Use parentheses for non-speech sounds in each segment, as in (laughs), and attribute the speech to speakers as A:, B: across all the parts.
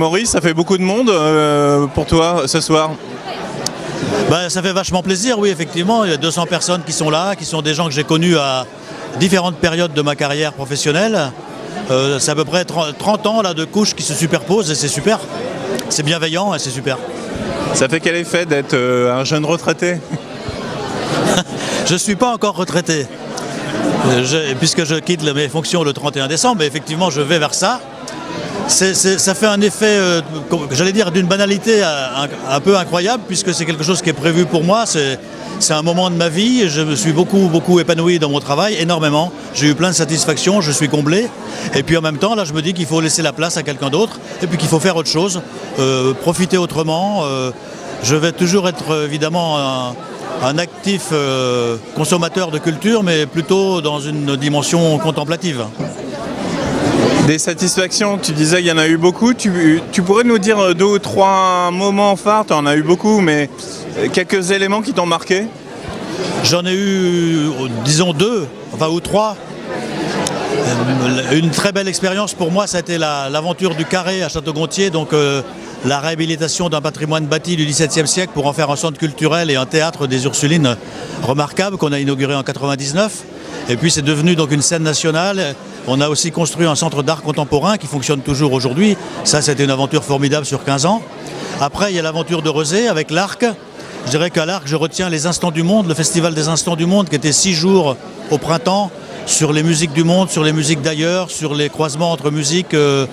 A: soufflerie, ça fait beaucoup de monde euh, pour toi ce soir
B: bah, Ça fait vachement plaisir, oui, effectivement. Il y a 200 personnes qui sont là, qui sont des gens que j'ai connus à différentes périodes de ma carrière professionnelle. Euh, c'est à peu près 30 ans là, de couches qui se superposent et c'est super. C'est bienveillant et c'est super.
A: Ça fait quel effet d'être euh, un jeune retraité? (laughs)
B: Je ne suis pas encore retraité, puisque je quitte mes fonctions le 31 décembre, mais effectivement je vais vers ça ça fait un effet, euh, j'allais dire, d'une banalité euh, un, peu incroyable, puisque c'est quelque chose qui est prévu pour moi. C'est un moment de ma vie. Je me suis beaucoup, beaucoup épanoui dans mon travail, énormément. J'ai eu plein de satisfaction, je suis comblé. Et puis en même temps, là, je me dis qu'il faut laisser la place à quelqu'un d'autre, et puis qu'il faut faire autre chose, euh, profiter autrement. je vais toujours être évidemment un, actif consommateur de culture, mais plutôt dans une dimension contemplative.
A: Des satisfactions, tu disais qu'il y en a eu beaucoup. Tu, pourrais nous dire deux ou trois moments phares, tu en as eu beaucoup, mais quelques éléments qui t'ont marqué?
B: J'en ai eu, disons, deux, enfin, ou trois. Euh, une très belle expérience pour moi, ça a été l'aventure du Carré à Château-Gontier, donc euh, la réhabilitation d'un patrimoine bâti du XVIIe siècle pour en faire un centre culturel et un théâtre des Ursulines remarquable qu'on a inauguré en 99. Et puis c'est devenu donc une scène nationale on a aussi construit un centre d'art contemporain qui fonctionne toujours aujourd'hui. Ça, c'était une aventure formidable sur 15 ans. Après, il y a l'aventure de Rosé avec l'Arc. Je dirais qu'à l'Arc, je retiens les Instants du Monde, le Festival des Instants du Monde, qui était six jours au printemps, sur les musiques du monde, sur les musiques d'ailleurs, sur les croisements entre musique euh,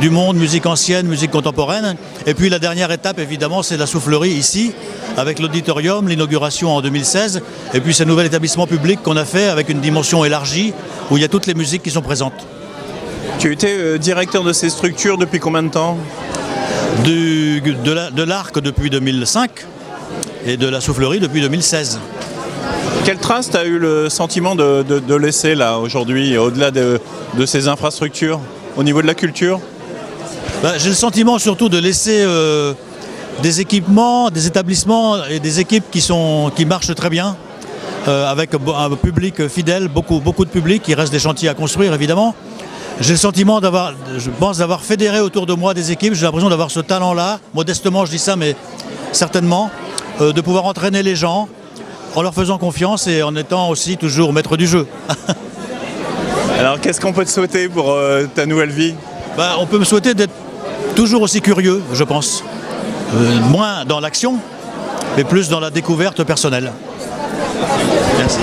B: du monde, musique ancienne, musique contemporaine. Et puis la dernière étape, évidemment, c'est la soufflerie ici, avec l'auditorium, l'inauguration en 2016, et puis ce nouvel établissement public qu'on a fait avec une dimension élargie, où il y a toutes les musiques qui sont présentes.
A: Tu étais euh, directeur de ces structures depuis combien de temps?
B: De l'Arc depuis 2005 et de la soufflerie depuis 2016.
A: Quelle trace tu as eu le sentiment de, laisser là aujourd'hui, au-delà de, ces infrastructures, au niveau de la culture?
B: Bah, J'ai le sentiment surtout de laisser euh, des équipements, des établissements et des équipes qui, sont, qui marchent très bien, euh, avec un public fidèle, beaucoup, beaucoup de public, il reste des chantiers à construire évidemment. J'ai le sentiment d'avoir, je pense d'avoir fédéré autour de moi des équipes, j'ai l'impression d'avoir ce talent-là, modestement je dis ça, mais certainement, euh, de pouvoir entraîner les gens, en leur faisant confiance et en étant aussi toujours maître du jeu. (laughs)
A: Alors qu'est-ce qu'on peut te souhaiter pour euh, ta nouvelle vie?
B: Bah, On peut me souhaiter d'être toujours aussi curieux, je pense. Euh, moins dans l'action, mais plus dans la découverte personnelle. Merci.